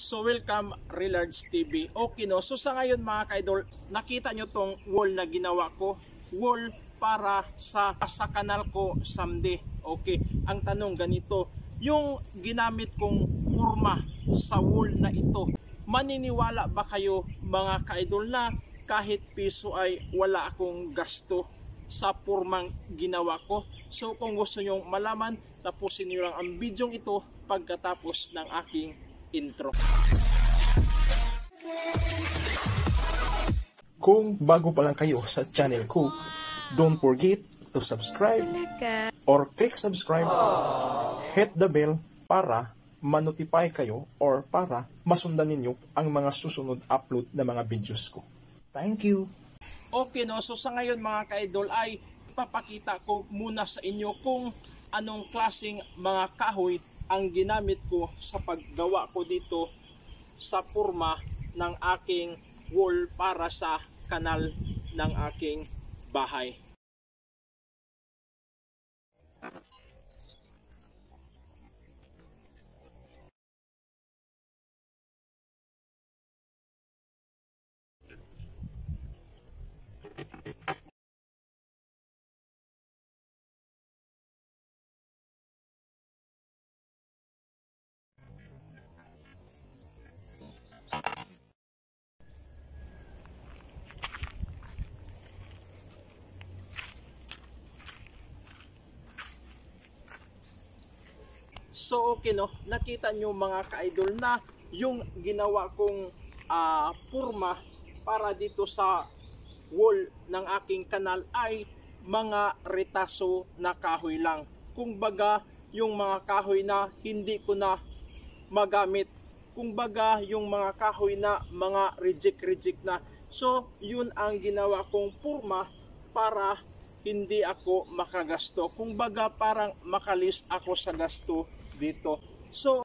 So welcome Relards TV. Okay no, so sa ngayon mga ka-idol, nakita nyo tong wall na ginawa ko. Wall para sa, sa kanal ko someday. Okay, ang tanong ganito, yung ginamit kong purma sa wall na ito, maniniwala ba kayo mga ka-idol na kahit piso ay wala akong gasto sa purmang ginawa ko. So kung gusto nyong malaman, tapusin nyo lang ang video ito pagkatapos ng aking intro. Kung bago pa lang kayo sa channel ko, don't forget to subscribe or click subscribe, hit the bell para manotify kayo or para masundan ninyo ang mga susunod upload na mga videos ko. Thank you! Okay no, so sa ngayon mga ka-idol ay papakita ko muna sa inyo kung anong klaseng mga kahoy ang ginamit ko sa paggawa ko dito sa purma ng aking wall para sa kanal ng aking bahay. So okay no, nakita nyo mga ka-idol na yung ginawa kong ah, purma para dito sa wall ng aking kanal ay mga retaso na kahoy lang. Kung baga yung mga kahoy na hindi ko na magamit. Kung baga yung mga kahoy na mga reject-reject na. So yun ang ginawa kong purma para hindi ako makagasto. Kung baga parang makalist ako sa gasto dito. So